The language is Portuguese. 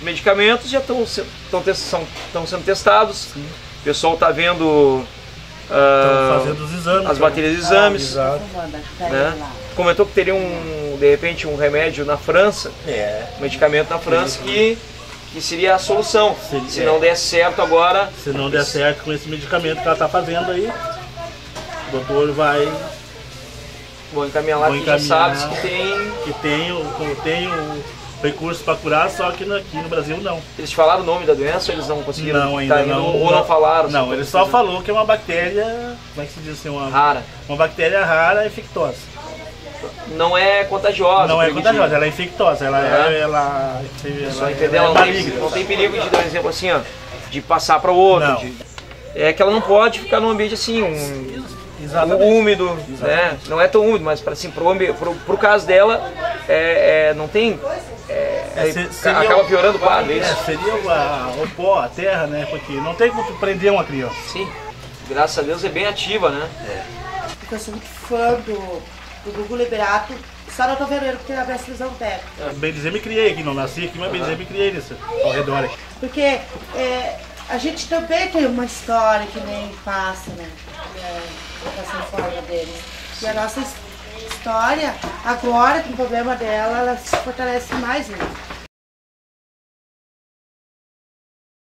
Os medicamentos já estão sendo testados. Sim. O pessoal está vendo uh, fazendo os exames, as baterias de exames. Ah, né? Comentou que teria um, de repente um remédio na França, é. um medicamento na França que, que seria a solução. Se não der certo agora. Se não der certo com esse medicamento que ela está fazendo aí, o doutor vai Vou encaminhar lá que já sabe que tem. Que tem, tem o recurso para curar, só que aqui no Brasil não. Eles falaram o nome da doença ou eles não conseguiram? Não, ainda não. Ou não falaram? Não, ele só falou que é uma bactéria, como é que se diz assim? Uma, rara. Uma bactéria rara e infectosa. Não é contagiosa. Não é contagiosa, ela é infectosa. Ela é. é ela, ela, só entender, ela, ela, não, tem, não tem perigo de dar um exemplo assim, ó, de passar para o outro. De, é que ela não pode ficar num ambiente assim, um, Exatamente. úmido, Exatamente. né? Não é tão úmido, mas para assim, pro, pro, pro caso dela, é, é, não tem. É, é seria acaba piorando o quadro, é isso? seria o, o pó, a terra, né? Porque não tem como prender uma criança. Sim, graças a Deus é bem ativa, né? É. Eu sou muito fã do, do Gugu Liberato, só não tô vendo porque a minha visão técnica. É, bem dizer, me criei aqui, não nasci aqui, mas uhum. bem dizer, me criei nisso, ao redor aqui. Porque é, a gente também tem uma história que nem passa, né? É, essa forma deles. E a nossa história, agora com o problema dela, ela se fortalece mais.